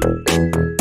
Bye.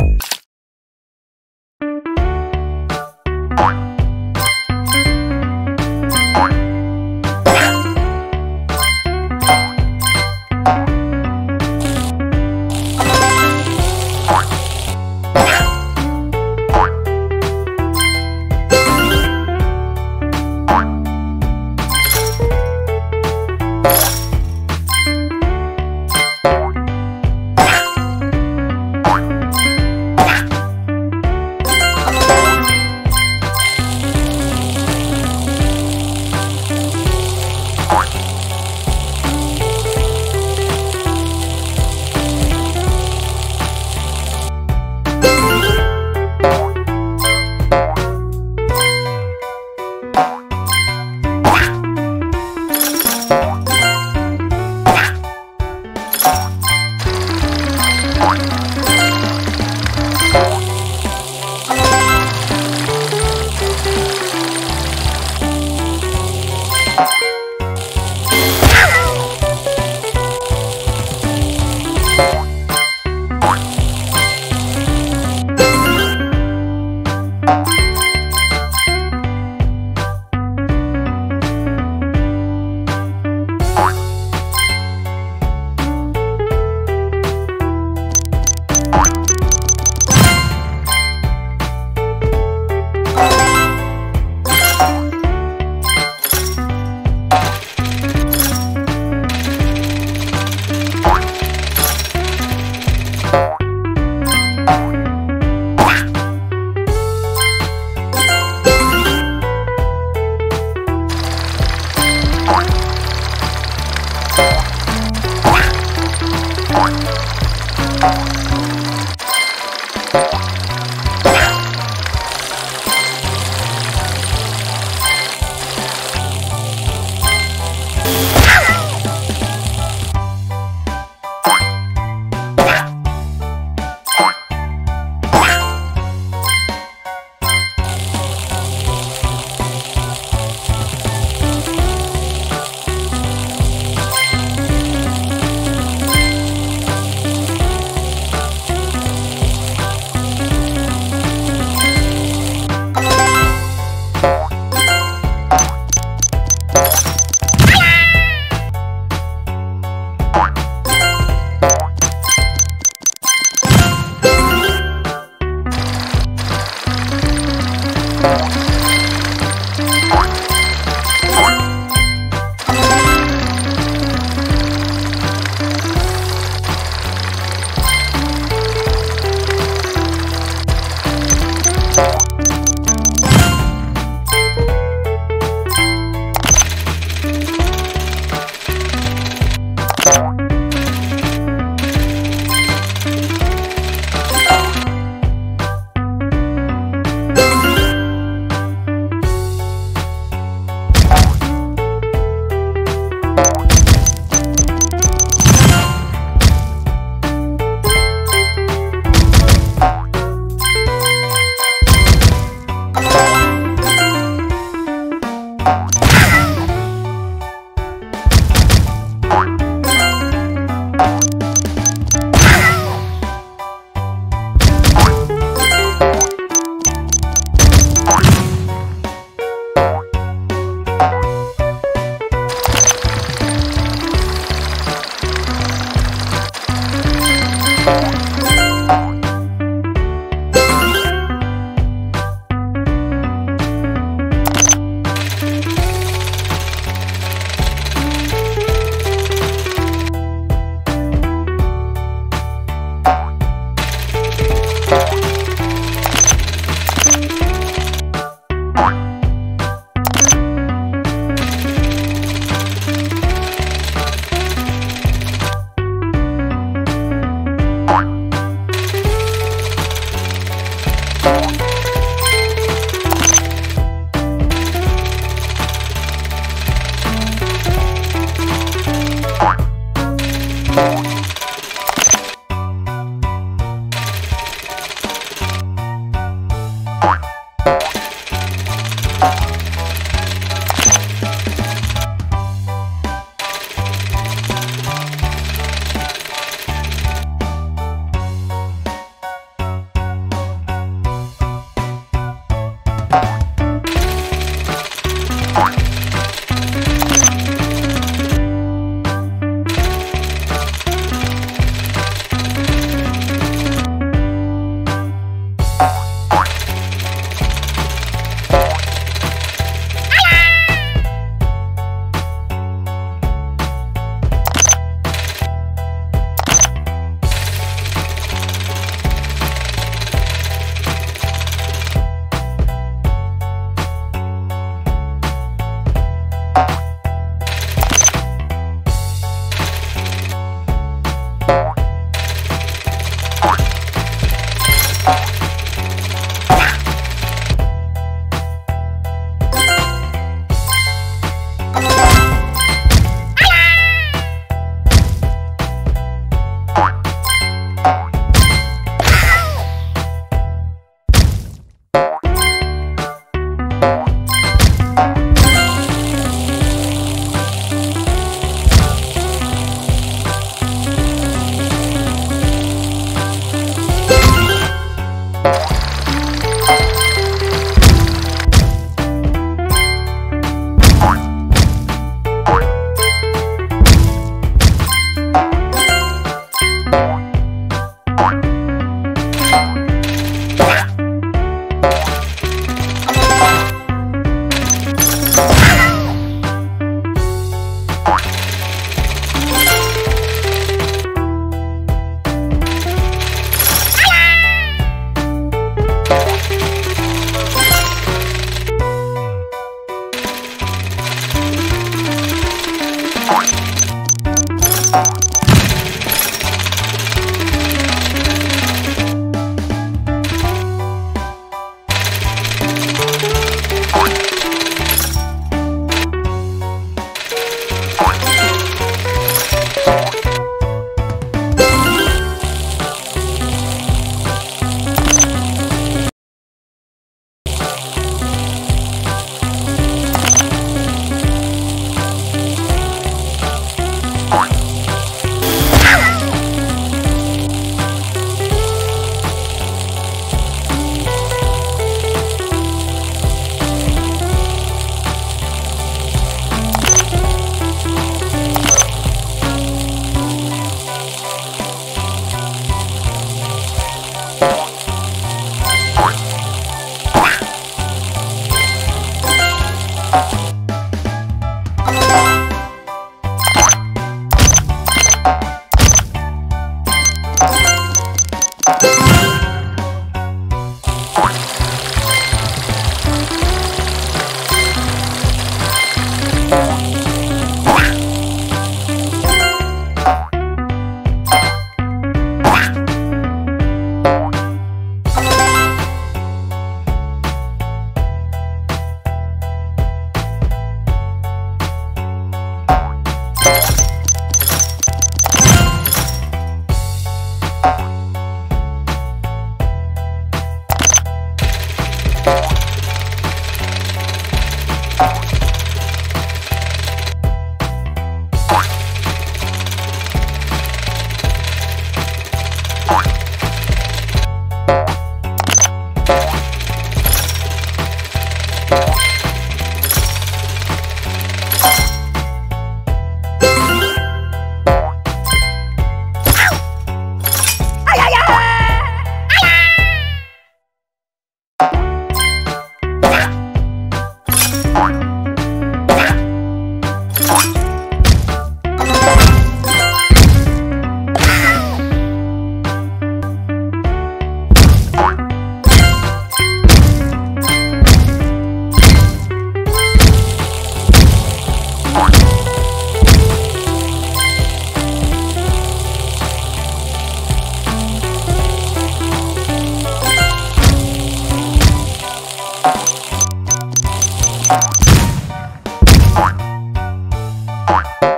Bye.